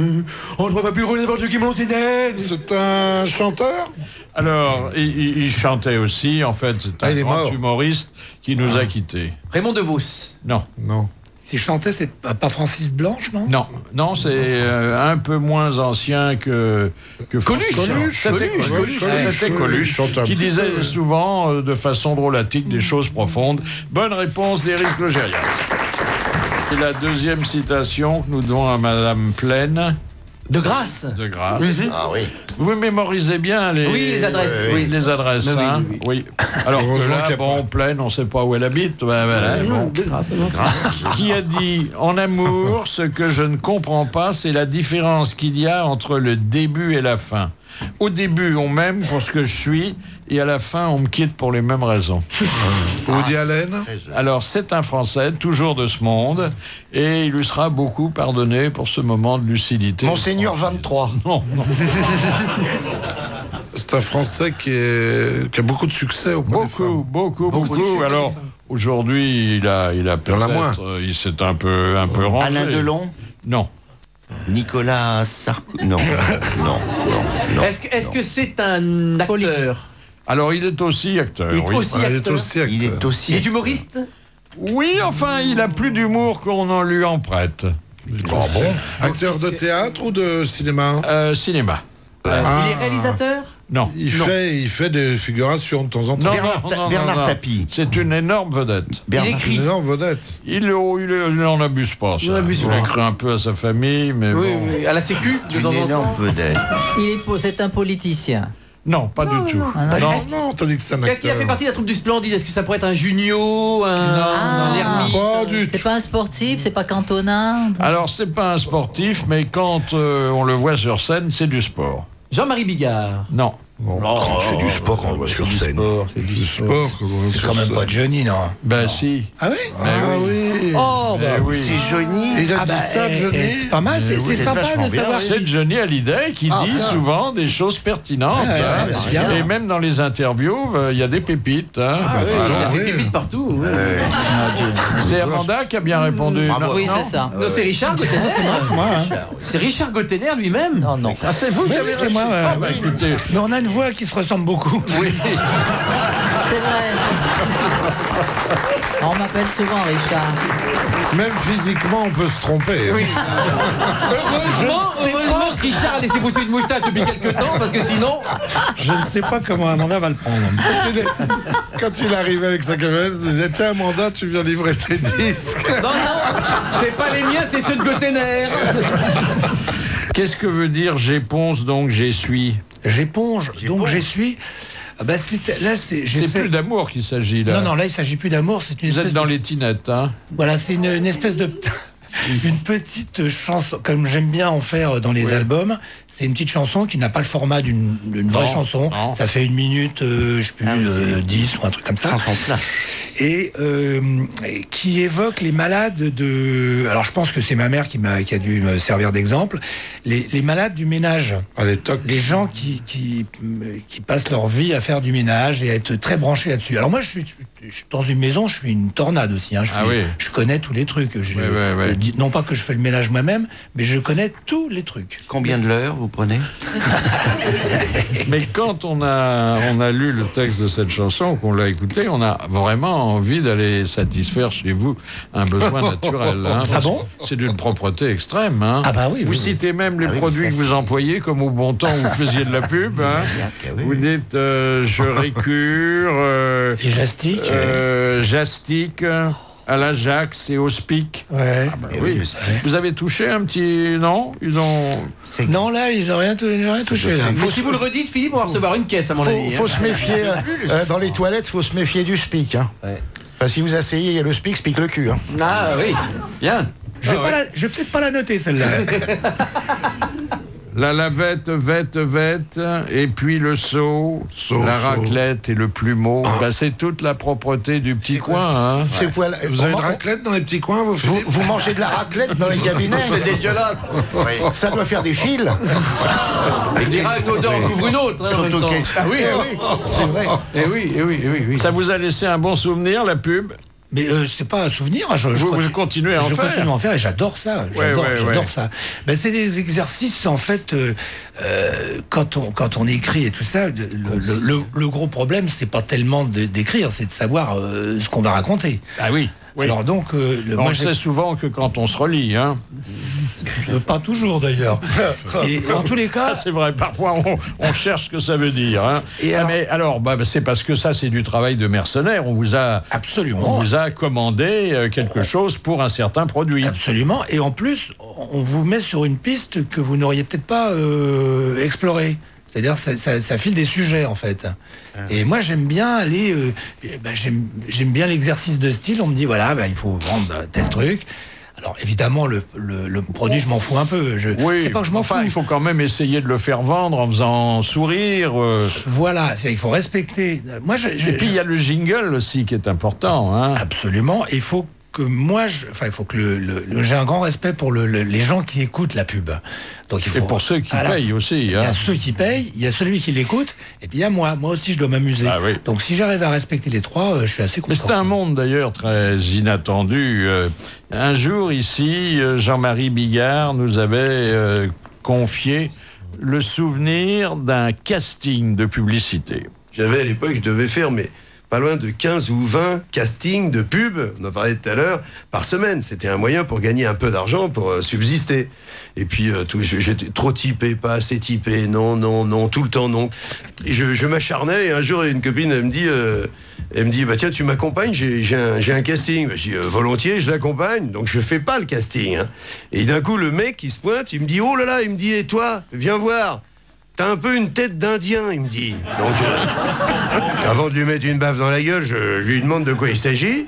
on ne voit plus rouler n'importe qui montaine. C'est un chanteur? Alors, il, il- il chantait aussi, en fait, c'est un Ah, est grand mort. Ah. humoriste qui nous a quittés. Raymond DeVos. Non, Non. Si je chantais, c'est pas pas Francis Blanche, non? Non, non, c'est euh, un peu moins ancien que que Coluche. François. Coluche, C'était Coluche, Coluche, Coluche, un qui disait peu. souvent euh, de façon drôlatique des choses profondes. Bonne réponse d'Éric Logérias. C'est la deuxième citation que nous donnons à Madame Plaine De grâce. de grâce. Ah oui. Vous mémorisez bien les, Oui, les adresses, oui. les adresses, oui, hein oui, oui. Alors que là, bon, Plaine, on ne sait pas où elle habite. ben, bon. De grâce. Qui a dit En amour, ce que je ne comprends pas, c'est la différence qu'il y a entre le début et la fin. Au début, on m'aime pour ce que je suis, et à la fin, on me quitte pour les mêmes raisons. Woody Allen Alors, c'est un Français, toujours de ce monde, et il lui sera beaucoup pardonné pour ce moment de lucidité. Monseigneur 23. Non, non. C'est un Français qui, est- qui a beaucoup de succès auprès des Beaucoup, femmes. beaucoup, beaucoup. succès. Alors, aujourd'hui, il a, il a Il y en a peut-être, moins. euh, il s'est un peu, un peu rangé. Alain Delon Non. Nicolas Sarkozy Non, non, non, non. Est-ce que c'est un acteur? Alors, il est aussi acteur. Il est oui. aussi Ah, il est acteur. aussi acteur. Il est aussi. Il est humoriste? Oui, enfin, il a plus d'humour qu'on en lui en prête. Ah bon? Acteur de théâtre ou de cinéma? Euh, cinéma. Ah. Il est réalisateur? Non. Il Non. fait, il fait des figurations de temps en temps. Non, non, non, non, non. C'est une énorme vedette. Bernard- écrit. Une énorme vedette. Il, oh, il, il n'en abuse pas. Ça. Il en abuse pas. écrit un peu à sa famille, mais Oui, bon. oui, à la sécu, de temps en temps. vedette. Il c'est un politicien. Non, pas du tout. Ah, non. Non. Non, non, t'as dit que c'est un Qu'est-ce qui a fait acteur. partie de la troupe du Splendide? Est-ce que ça pourrait être un Junio, un, Ah. un ermite Pas du C'est pas un sportif, c'est pas Cantona. Alors, c'est pas un sportif, mais quand euh, on le voit sur scène, c'est du sport. Jean-Marie Bigard. Non. C'est du sport qu'on voit sur scène. c'est du Du sport. C'est quand même pas Johnny, non? Ben si. Ah oui Ah oui. Oh, Eh oui. C'est Johnny. Il a Ah dit bah, ça, eh, Johnny eh, C'est pas mal, c'est c'est c'est sympa de bien, savoir. C'est Johnny Hallyday qui Ah, dit bien. souvent des choses pertinentes. Hein. c'est. Et même dans les interviews, euh, il y a des pépites. hein. Ah oui, il a fait oui. des bites partout. C'est Amanda qui a bien répondu. Ah, Non, oui, non c'est ça. Non, c'est Richard Gottener, c'est moi. Moi, hein. C'est Richard Gottener lui-même. Non, non. Ah, c'est vous qui avez c'est moi. Ah, écoutez, Mais on a une voix qui se ressemble beaucoup. oui. C'est vrai. On m'appelle souvent Richard. Même physiquement, on peut se tromper. hein. Oui. Heureusement, heureusement que Richard a laissé pousser une moustache depuis quelques temps, parce que sinon. Je ne sais pas comment Amanda va le prendre. Quand il, est- quand il arrivait avec sa caméra, il disait Tiens, Amanda, tu viens livrer tes disques. Non, non, c'est pas les miens, c'est ceux de Gottener. Qu'est-ce que veut dire j'éponce donc j'essuie? J'éponge, donc j'essuie. Ah Bah, c'est- là, c'est. fait- plus d'amour qu'il s'agit là. Non, non, là, il s'agit plus d'amour, c'est une Vous espèce êtes dans de- les tinettes, hein Voilà, c'est une, une espèce de. Une petite chanson, comme j'aime bien en faire dans les Oui. albums, c'est une petite chanson qui n'a pas le format d'une vraie chanson. non. Ça fait une minute, euh, je sais plus, Ah euh, 10 ou un truc comme ça. Chanson flash. et, euh, qui évoque les malades de. Alors je pense que c'est ma mère qui, a dû me servir d'exemple. Les, les malades du ménage. Toc. Les gens qui, qui, qui passent leur vie à faire du ménage et à être très branchés là-dessus. Alors moi, je suis, je suis dans une maison, je suis une tornade aussi. hein. Je, Ah oui. je connais tous les trucs. Je, dis- non pas que je fais le ménage moi-même, mais je connais tous les trucs. Combien de l'heure vous prenez? Mais quand on a, on a lu le texte de cette chanson, qu'on l'a écouté, on a vraiment envie d'aller satisfaire chez vous un besoin naturel. hein, Ah bon? C'est d'une propreté extrême. hein. Ah bah oui, Vous oui, oui. citez même les Ah produits que vous employez, comme au bon temps où vous faisiez de la pub. hein. Vous dites euh, je récure, euh, Et jastique. euh, jastique, à l'Ajax et au SPIC. Ouais. Bah Eh oui. oui, c'est- Vous avez touché un petit... Non Ils ont... c'est- Non, là, ils n'ont rien, tou- ils ont rien touché. Là. Si vous le redites, Philippe, on va recevoir une caisse, à mon Faut, avis. faut hein. se méfier. euh, dans les toilettes, faut se méfier du spic. Hein. Parce que si vous asseyez, il y a le spic, spic le cul. Hein. Ah oui, bien. Je vais Ah ouais. vais peut-être pas la noter, celle-là. La lavette, vette, vette, et puis le seau, la raclette et le plumeau. Bah, c'est toute la propreté du petit coin. Hein. Vous avez une raclette dans les petits coins, vous, vous, mangez de la raclette dans les cabinets C'est dégueulasse. Ça doit faire des fils. Il dira une odeur en couvre une autre. hein, en Ah oui, oui. C'est vrai. Eh oui, eh oui, eh oui, oui. Ça vous a laissé un bon souvenir, la pub? Mais euh, c'est pas un souvenir. hein, Je, je Vous- vous continue- continuez à en je faire. continue à en faire et j'adore ça. J'adore, ouais, j'adore ouais. ça. Ben, c'est des exercices en fait euh, euh, quand on quand on écrit et tout ça. Le, le- le- le gros problème c'est pas tellement d'écrire, c'est de savoir ce qu'on va raconter. Ah oui. Oui. Alors donc, euh, le, on sait souvent que quand on se relit. Hein. euh, pas toujours d'ailleurs. et en tous les cas, c'est vrai. Parfois, on, on cherche ce que ça veut dire. Hein. Et Ah, mais alors, bah, bah, c'est parce que ça, c'est du travail de mercenaire. On vous a, absolument. on vous a commandé euh, quelque chose pour un certain produit. Absolument. Et en plus, on vous met sur une piste que vous n'auriez peut-être pas euh, explorée. C'est-à-dire, ça, ça- ça file des sujets, en fait. Et moi, j'aime bien aller. euh, eh ben, j'aime bien l'exercice de style. On me dit, voilà, ben, il faut vendre tel truc. Alors, évidemment, le, le- le produit, je m'en fous un peu. Je, Oui, pas que je m'en enfin, fous. il faut quand même essayer de le faire vendre en faisant sourire. euh. Voilà, il faut respecter. Moi, je, je- Et puis, il y a le jingle aussi qui est important. Hein. Absolument. Il faut que moi, je, enfin, il faut que le, le- le- j'ai un grand respect pour le- le- les gens qui écoutent la pub. Donc il faut. Et pour ceux qui la- payent aussi. Il y a Hein. ceux qui payent, il y a celui qui l'écoute, et puis il y a moi. Moi aussi, je dois m'amuser. Ah oui. Donc si j'arrive à respecter les trois, euh, je suis assez Mais content. c'est un monde d'ailleurs très inattendu. Euh, un jour ici, euh, Jean-Marie Bigard nous avait euh, confié le souvenir d'un casting de publicité. J'avais à l'époque, je devais faire mes, pas loin de 15 ou 20 castings de pubs, on en parlait tout à l'heure, par semaine. C'était un moyen pour gagner un peu d'argent pour euh, subsister. Et puis, euh, j'étais trop typé, pas assez typé, non, non, non, tout le temps non. Et je, m'acharnais, et un jour, une copine, elle me dit, euh, elle me dit, bah tiens, tu m'accompagnes, j'ai un, casting. Bah, je dis, volontiers, je l'accompagne, donc je fais pas le casting. hein. Et d'un coup, le mec, il se pointe, il me dit, oh là là, il me dit, et toi, viens voir. T'as un peu une tête d'Indien, il me dit. Donc, euh, avant de lui mettre une baffe dans la gueule, je, lui demande de quoi il s'agit.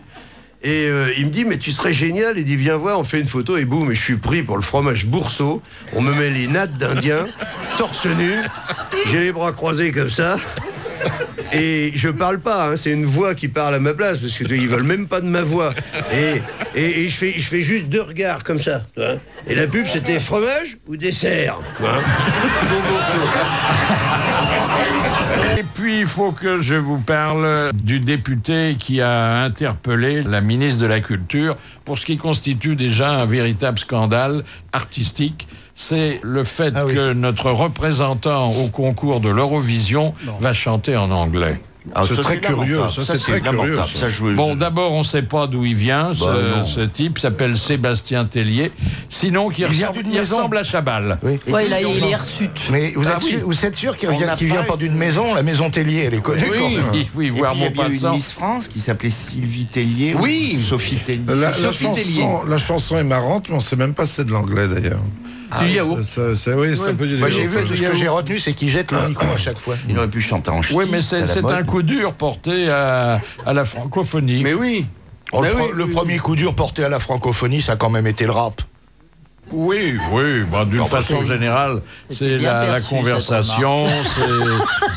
Et euh, il me dit, mais tu serais génial. Il dit, viens voir, on fait une photo. Et boum, je suis pris pour le fromage bourseau. On me met les nattes d'Indien, torse nu. J'ai les bras croisés comme ça. Et je parle pas, hein, c'est une voix qui parle à ma place, parce qu'ils veulent même pas de ma voix. Et, et je, fais, je fais juste deux regards comme ça. tu vois. Et la pub, c'était fromage ou dessert. tu vois. Et puis, il faut que je vous parle du député qui a interpellé la ministre de la Culture pour ce qui constitue déjà un véritable scandale artistique. C'est le fait que notre représentant au concours de l'Eurovision va chanter en anglais. Ah, C'est très curieux, lamentable. ça, c'est très curieux, lamentable. ça. Ça, Bon, d'abord, on ne sait pas d'où il vient, ce, Bah, ce type s'appelle Sébastien Tellier. Sinon, qui Il vient ressemble, d'une il maison. ressemble à Chabal. Oui. Ouais, il, a, il est hirsute. Mais vous êtes, Ah oui. vous êtes sûr qu'il On vient, pas d'une maison La maison Tellier, elle est connue Oui, quand même. oui, oui, Et voir puis, il y mon avait une. Miss France qui s'appelait Sylvie Tellier. Oui. ou Sophie Tellier. La, la Sophie Tellier. chanson, la chanson est marrante, mais on sait même pas si c'est de l'anglais d'ailleurs. Du yaourt. Ça- ça- oui, ça peut dire Moi, des j'ai choses. vu, tout ce que j'ai retenu, c'est qu'il jette le micro à chaque fois. Il aurait pu chanter en ch'ti. Oui, mais c'est un coup dur porté à, à la francophonie. Mais oui. Oh, le pro- oui, le oui, premier coup dur porté à la francophonie, ça a quand même été le rap. Oui, oui, bah, d'une façon générale, c'est la, conversation,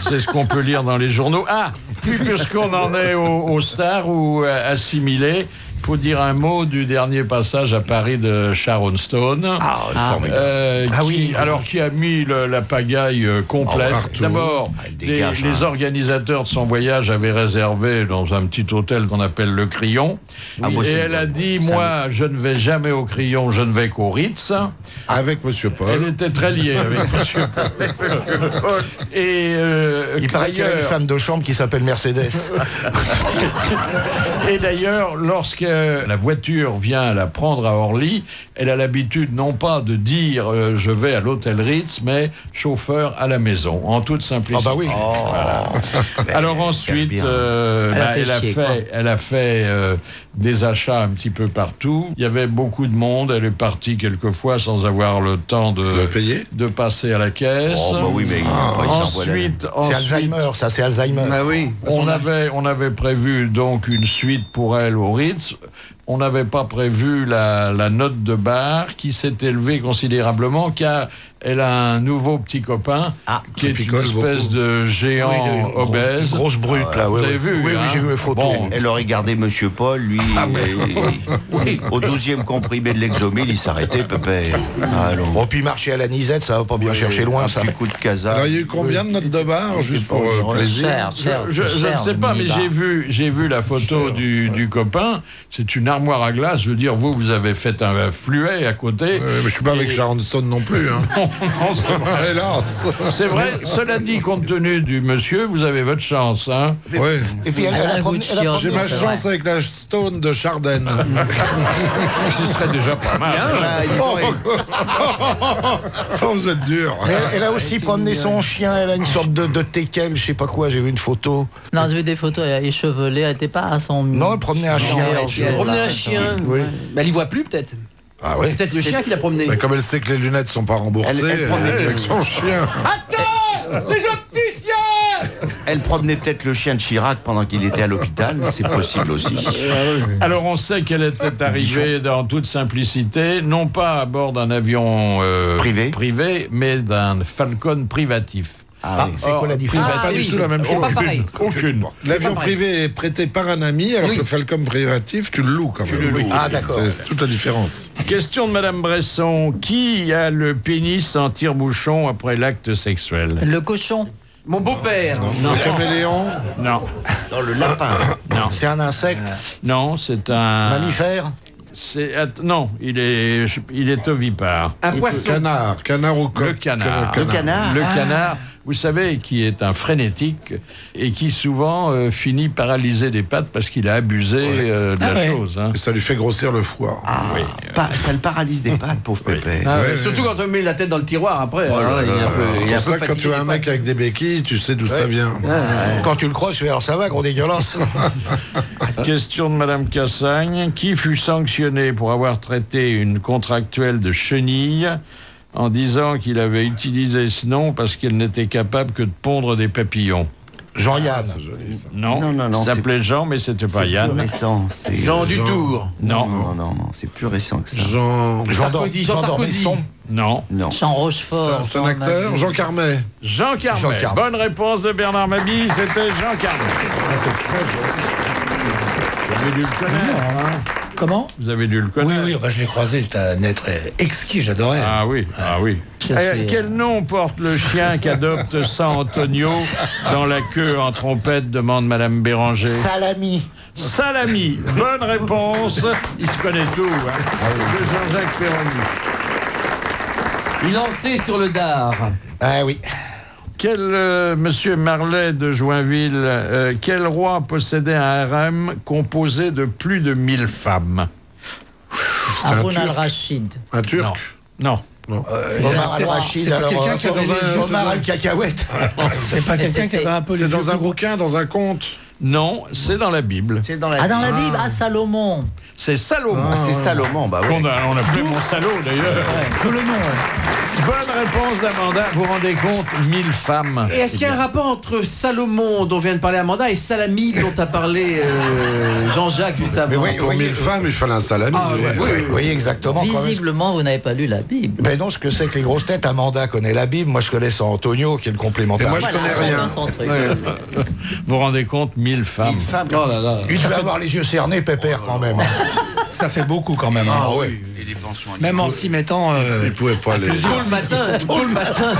c'est ce qu'on peut lire dans les journaux. Ah, puis puisqu'on en est au, au star ou euh, assimilé, il faut dire un mot du dernier passage à Paris de Sharon Stone. Ah, formidable. Euh, Ah qui- oui. alors qui a mis le- la pagaille euh, complète. Oh. D'abord, Ah, les, hein. organisateurs de son voyage avaient réservé dans un petit hôtel qu'on appelle le Crillon. Ah, et elle a dit, moi, je ne vais jamais au Crillon, je ne vais qu'au Ritz. Avec Monsieur Paul. Elle était très liée avec Monsieur Paul. Et euh, Il paraît qu'il y a une femme de chambre qui s'appelle Mercedes. Et d'ailleurs, lorsque la voiture vient la prendre à Orly, elle a l'habitude non pas de dire euh, je vais à l'hôtel Ritz, mais chauffeur à la maison, en toute Ah simplicité. bah oui. Alors ensuite, euh, Elle a bah, fait elle a chier, fait, elle a fait euh, des achats un petit peu partout. Il y avait beaucoup de monde. Elle est partie quelquefois sans avoir le temps de, De payer de passer à la caisse. Oh, bah oui, mais ensuite, C'est Alzheimer, ça, c'est Alzheimer. Ah oui. on avait, on avait prévu donc une suite pour elle au Ritz. On n'avait pas prévu la, note de bar qui s'est élevée considérablement car elle a un nouveau petit copain Ah, qui est une espèce beaucoup. de géant Oui, de- gros- obèse. Grosse brute, là. Vous oui, avez oui. vu Oui, oui, hein j'ai vu les photos. Bon. Elle aurait gardé Monsieur Paul, lui, et- au 12e comprimé de l'exomile, il s'arrêtait, pépère. Allons. Bon, puis marcher à la Nisette, ça va pas bien chercher loin, ça. Un petit coup de casa. Alors, il y a eu combien de notes de bar, juste pour euh, plaisir Cher, cher, Je, ne sais pas, mais j'ai vu, j'ai vu la photo du, du copain. C'est une armoire à glace. Je veux dire, vous, vous avez fait un fluet à côté. Mais je suis pas avec Sharon Stone non plus. Hein. C'est vrai. Hélas. C'est vrai, cela dit, compte tenu du monsieur, vous avez votre chance. Hein. Ouais. Et puis elle, elle Un a goût promené, de elle a promené- J'ai ma chance avec la Stone de Chardenne. Ce serait déjà pas mal. Ah, il aurait- Oh, vous êtes dur. Elle, elle a aussi promené son chien, elle a une sorte de, de teckel, je sais pas quoi, j'ai vu une photo. Non, j'ai vu des photos elle est échevelée, elle n'était pas à son. Non, elle promenait un chien. Elle là, un chien. Oui. Bah, elle y voit plus peut-être. Ah ouais. Peut-être le chien qui l'a promené. Mais comme elle sait que les lunettes sont pas remboursées, Elle- elle est avec son chien. Elle promenait peut-être le chien de Chirac pendant qu'il était à l'hôpital, c'est possible aussi. Alors on sait qu'elle était arrivée dans toute simplicité, non pas à bord d'un avion euh, Privé. privé, mais d'un Falcon privatif. Ah, oui. C'est quoi la différence pas du tout la même chose. Aucune. L'avion privé est prêté par un ami, alors que le Falcon privatif, tu le loues quand même. le loues. Ah, d'accord. C'est c'est toute la différence. Question de Madame Bresson. Qui a le pénis en tire-bouchon après l'acte sexuel Le cochon. Mon beau-père. Le caméléon, Non. Dans le lapin. Non. C'est un insecte, Non, c'est un... mammifère. C'est att- non, il est il est ovipare. Un poisson. canard, canard ou coq. Le canard. Le canard. Le Ah. canard. Vous savez, qui est un frénétique et qui souvent euh, finit paralysé des pattes parce qu'il a abusé euh, de Ah la ouais. chose. hein. Et ça lui fait grossir le foie. Ah, pas- ça le paralyse des pattes, pauvre Pépé. Ah, Ouais, surtout ouais. quand on met la tête dans le tiroir après. Là alors, il est là un peu, il est un C'est pour peu ça que quand tu as un des mec avec des béquilles, tu sais d'où ça vient. Quand tu le crois, tu fais alors ça va, gros dégueulasse. Question de Madame Cassagne. Qui fut sanctionné pour avoir traité une contractuelle de chenille en disant qu'il avait utilisé ce nom parce qu'elle n'était capable que de pondre des papillons Jean-Yann. Non, Non, non, non, il s'appelait Jean, mais c'était pas C'est Yann. plus récent. c'est- Jean Dutour. Non. Non, non, non, c'est plus récent que ça. Jean. Jean Sarkozy, Jean Sarkozy. Dormesson. Non. Non. Jean Rochefort. C'est un Jean acteur, Mabille. Jean Carmet. Jean Carmet. Jean Carmet. Bonne réponse de Bernard Mabille, c'était Jean Carmet. Vous avez dû le connaître, hein Comment Vous avez dû le Oui, connaître. oui, bah, je l'ai croisé, c'était un être euh, exquis, j'adorais. Ah oui, ah oui. Eh, suis, quel euh, nom porte le chien qu'adopte San Antonio dans la queue en trompette demande Madame Béranger. Salami. Salami. Bonne réponse. Il se connaît tout. Hein. De Jean-Jacques Perroni. Il lançait sur le dard. Ah oui. Quel euh, Monsieur Marlet de Joinville, euh, quel roi possédait un harem composé de plus de 1000 femmes? Haroun Turc. al-Rachid. Un turc? Non. Non. Omar al-Rachid, c'est pas alors. quelqu'un euh, qui a dans un- Omar c'est al-Cacahuète. C'est pas quelqu'un qui avait un peu C'est dans un bouquin, dans un conte. Non, c'est dans la Bible. C'est dans la Ah, dans la Bible, ah, Salomon. C'est Salomon. Ah, c'est Salomon, bah oui. a- on a fait mon salaud d'ailleurs. Tout le nom. ouais. Bonne réponse d'Amanda. Vous vous rendez compte 1000 femmes. Et est-ce qu'il y a un rapport entre Salomon, dont vient de parler Amanda, et Salami, dont a parlé euh, Jean-Jacques juste avant Mais oui, Pour oui, mille femmes, il fallait un salami. Ah, ouais, Oui, oui, oui, exactement. Visiblement, vous n'avez pas lu la Bible. Ben non, ce que c'est que les grosses têtes, Amanda connaît la Bible, moi je connais San Antonio qui est le complémentaire. Et moi, je Voilà, connais rien. Vous vous rendez compte 1000 femmes. Oh là là. Il devait avoir les yeux cernés, Pépère, quand même. Ça fait beaucoup quand même. hein. Ah et pensions Même en s'y mettant. euh, Il pouvait pas les. Le matin, le matin.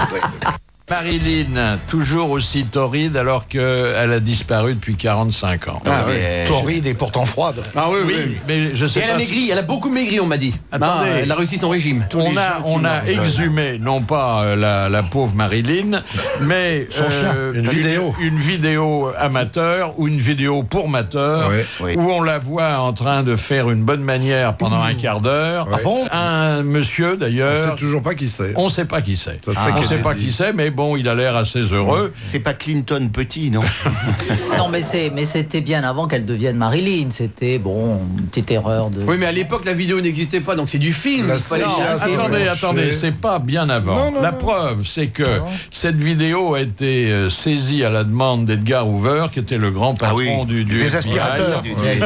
Marilyn, toujours aussi torride alors qu'elle a disparu depuis 45 ans. Ah, ouais. Torride et pourtant froide. Ah oui, Oui, oui. mais je Et sais elle a si- maigri, elle a beaucoup maigri, on m'a dit. Attendez. Ah, elle a réussi son régime. On a, on a exhumé, non pas euh, la, la pauvre Marilyn, mais Son chien. Une vidéo. une vidéo amateur ou une vidéo pour. Oui. où on la voit en train de faire une bonne manière pendant un quart d'heure. Ah bon? Un monsieur On d'ailleurs, sait toujours pas qui c'est. on ne sait pas qui c'est. On ne sait pas qui c'est, mais bon, il a l'air assez heureux. C'est pas Clinton petit, non Non, mais c'est, mais c'était bien avant qu'elle devienne Marilyn. C'était bon, une petite erreur de. Oui, mais à l'époque, la vidéo n'existait pas, donc c'est du film. La Attendez, attendez, c'est pas bien avant. Non, non, la non. preuve, c'est que cette vidéo a été euh, saisie à la demande d'Edgar Hoover, qui était le grand patron Ah oui. du, du Des FBI, aspirateurs. Du- ouais.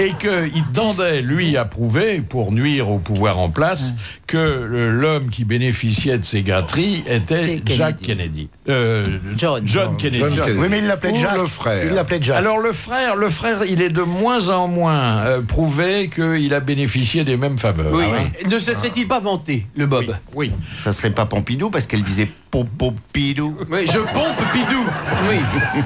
et qu'il tendait, lui, à prouver, pour nuire au pouvoir en place, que euh, l'homme qui bénéficiait de ces était Jack Kennedy. Euh, John. John Kennedy. John Kennedy. Oui, mais il l'appelait Jack. le frère. Il l'appelait Jack. Alors le frère, le frère, il est de moins en moins euh, prouvé qu'il a bénéficié des mêmes faveurs. Oui, Ah ne se serait-il pas vanté, le Bob? Oui. Ça serait pas Pompidou parce qu'elle disait Pompidou. Oui, je pompe Pidou. Oui.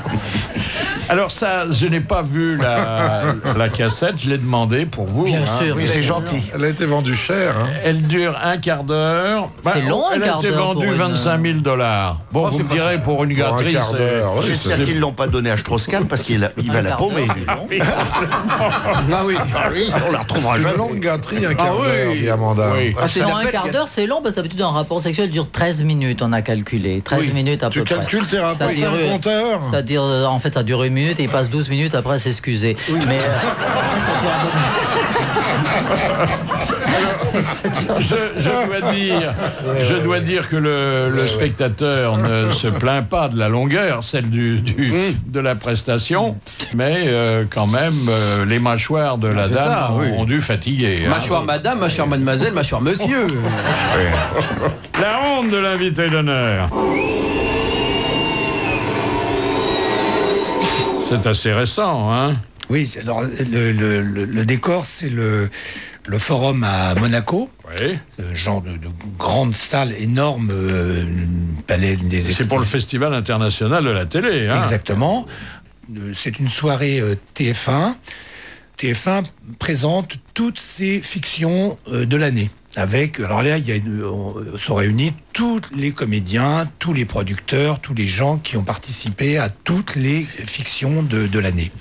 Alors ça, je n'ai pas vu la, la cassette, je l'ai demandé pour vous. Bien hein. sûr. Oui, c'est gentil. Elle a été vendue cher. Hein. Elle dure un quart d'heure. C'est long, un Elle a quart été d'heure une- 25 000 dollars. Bon, Oh, vous me direz pour une Pour un gâterie, quart c'est- J'espère qu'ils l'ont pas donné à Strauss-Kahn parce qu'il va la quart paumer. long. Ah oui. On la retrouvera C'est une jamais. longue gâterie, un quart oui. d'heure, dit Amanda. Ah, la un quart d'heure, c'est long parce que d'habitude, un rapport sexuel dure 13 minutes, on a calculé. 13 Oui. minutes à Tu peu près. calcules tes rapports, compteur C'est-à-dire, euh, en fait, ça dure une minute et il passe 12 minutes après à s'excuser. Mais. je, je dois dire, je dois dire que le, le spectateur ne se plaint pas de la longueur, celle du, du- de la prestation, mais euh, quand même, euh, les mâchoires de la c'est dame ça, ont, oui. ont dû fatiguer. hein. Mâchoire madame, mâchoire mademoiselle, mâchoire monsieur. La honte de l'invité d'honneur. C'est assez récent, hein Oui, alors, le, le- le- le décor, c'est le, le forum à Monaco. Oui. Ce genre de, de grande salle énorme, euh, palais des C'est pour le Festival international de la télé. Hein Exactement. Euh, C'est une soirée euh, TF1. TF1 présente toutes ses fictions euh, de l'année. avec, alors là, il y a une- on se réunit tous les comédiens, tous les producteurs, tous les gens qui ont participé à toutes les fictions de, de l'année.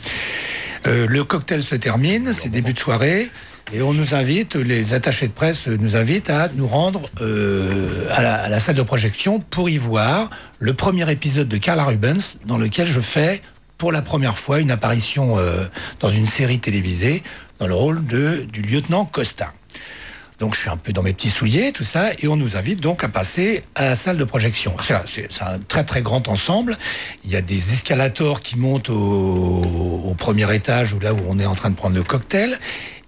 Euh, le cocktail se termine, c'est début de soirée. Et on nous invite, les attachés de presse nous invitent à nous rendre euh, à, la, salle de projection pour y voir le premier épisode de Carla Rubens dans lequel je fais pour la première fois une apparition euh, dans une série télévisée dans le rôle du lieutenant Costa. Donc je suis un peu dans mes petits souliers, tout ça, et on nous invite donc à passer à la salle de projection. C'est un- très très grand ensemble. Il y a des escalators qui montent au, au premier étage, ou là où on est en train de prendre le cocktail.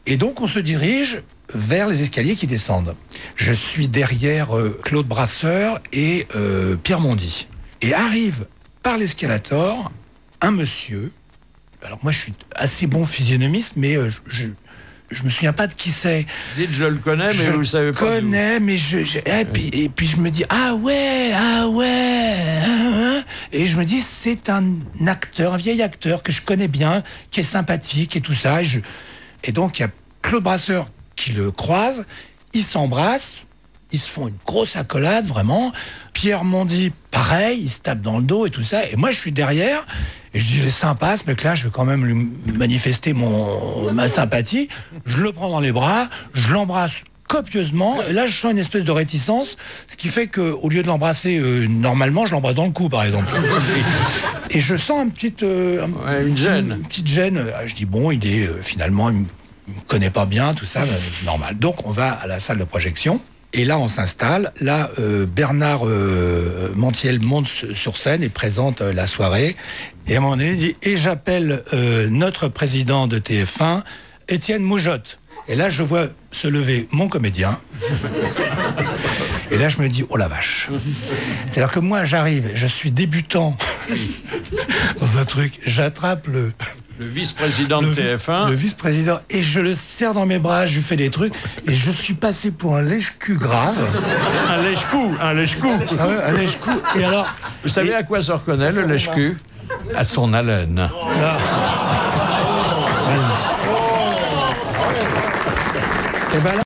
Et donc on se dirige vers les escaliers qui descendent. Je suis derrière euh, Claude Brasseur et euh, Pierre Mondy. Et arrive par l'escalator un monsieur. Alors moi je suis assez bon physionomiste, mais euh, je, je, je me souviens pas de qui c'est. Dites, je le connais, mais je vous le savez pas. connais, mais je, je- et, puis, et puis je me dis ah ouais, ah ouais, hein, hein. et je me dis c'est un acteur, un vieil acteur que je connais bien, qui est sympathique et tout ça. Et, je- et donc il y a Claude Brasseur qui le croise, ils s'embrassent. Ils se font une grosse accolade, vraiment. Pierre Mondy, pareil, il se tape dans le dos et tout ça. Et moi, je suis derrière. Et je dis, il est sympa, ce mec-là, je vais quand même lui manifester ma sympathie. Je le prends dans les bras, je l'embrasse copieusement. Et là, je sens une espèce de réticence, ce qui fait que au lieu de l'embrasser euh, normalement, je l'embrasse dans le cou, par exemple. Et je sens un petit, euh, un- une gêne. une petite gêne. Ah, Je dis bon, il est euh, finalement, il me connaît pas bien, tout ça, ben, normal. Donc on va à la salle de projection. Et là, on s'installe. Là, euh, Bernard euh, Montiel monte sur scène et présente euh, la soirée. Et à un moment donné, il dit Et j'appelle notre président de TF1, Étienne Moujotte. Et là, je vois se lever mon comédien. Et là, je me dis Oh la vache C'est-à-dire que moi, j'arrive, je suis débutant dans un truc, j'attrape le, Le vice-président de le vice- TF1. Le vice-président. Et je le serre dans mes bras, je lui fais des trucs. Et je suis passé pour un lèche-cul grave. Un lèche-cou, un lèche-cou. Ah un lèche-cou. Et alors Vous savez à quoi se reconnaît le lèche-cul? À son haleine. Et ben là,